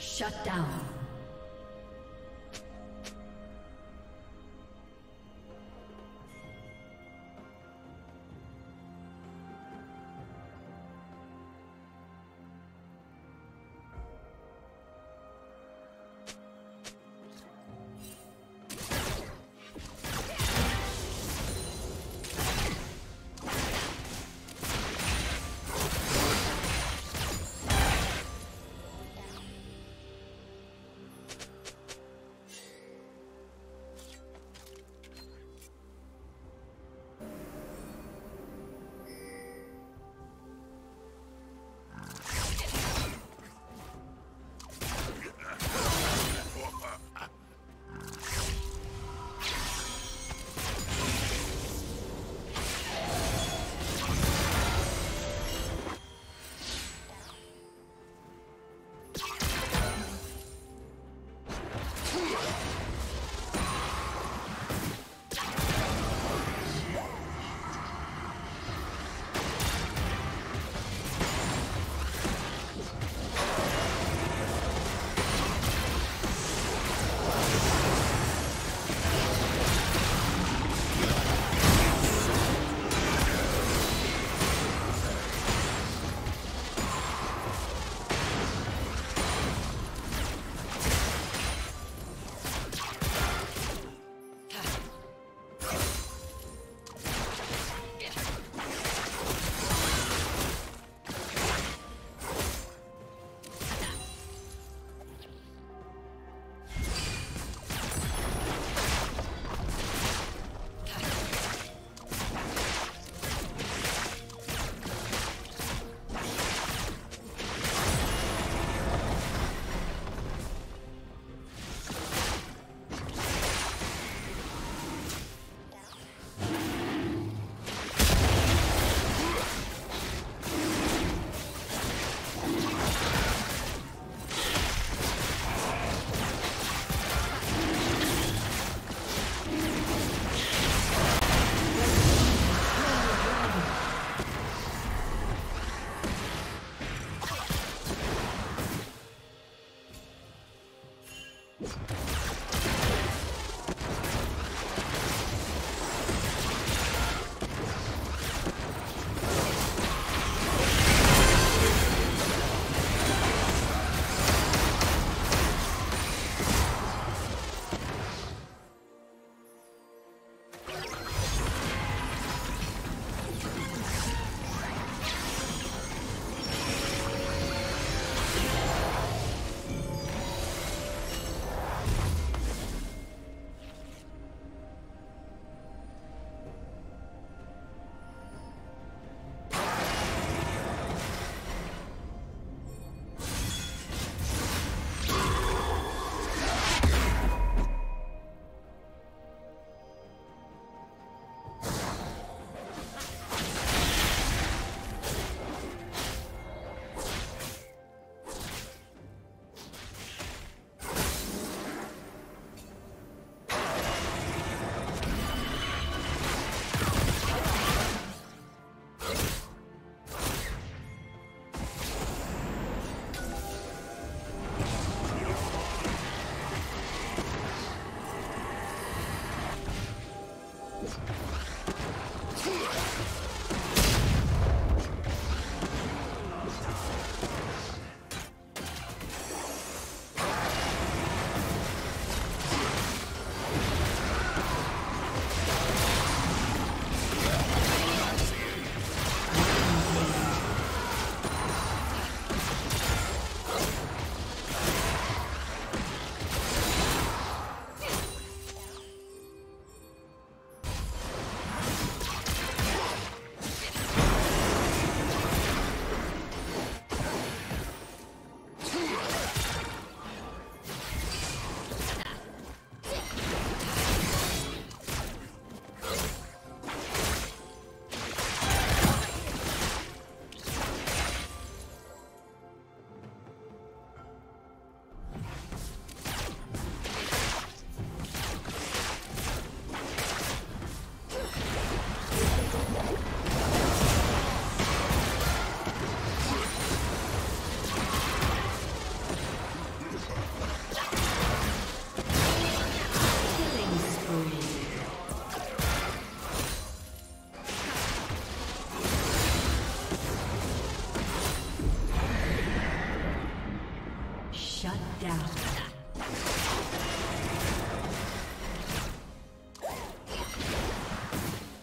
Shut down.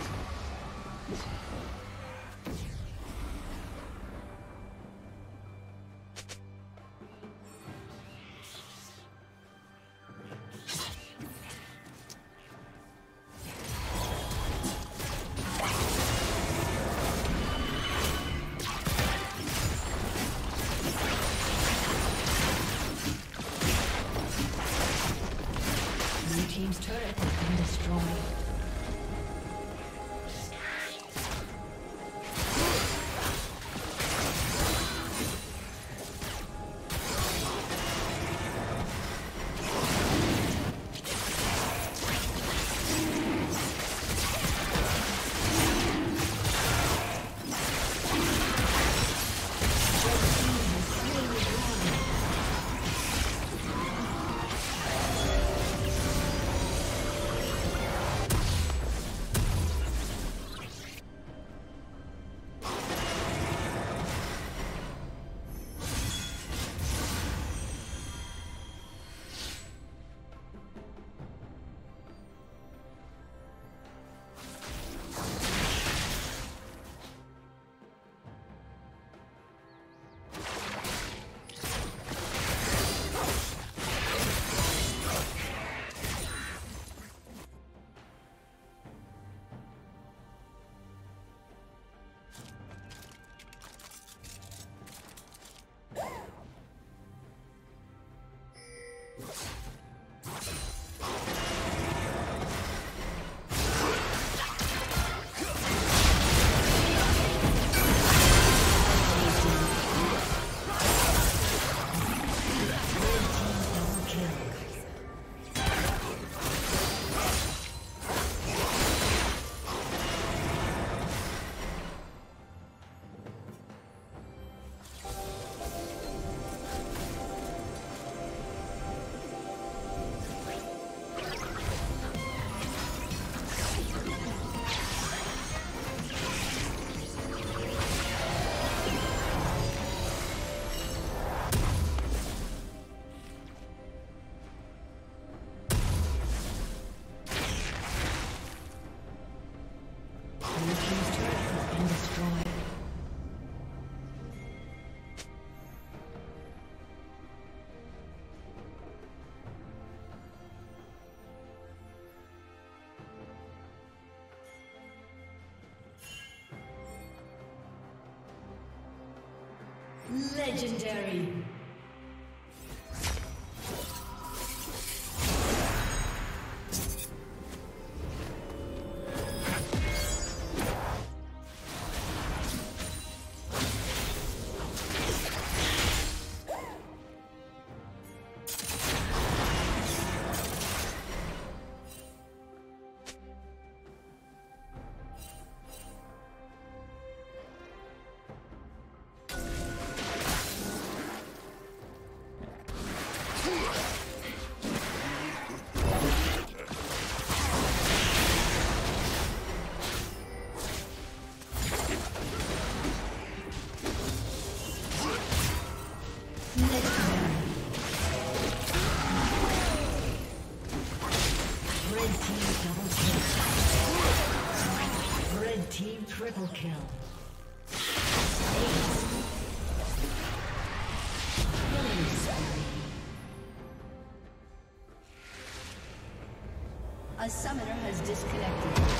よいしょ。Legendary. Triple kill. A summoner has disconnected.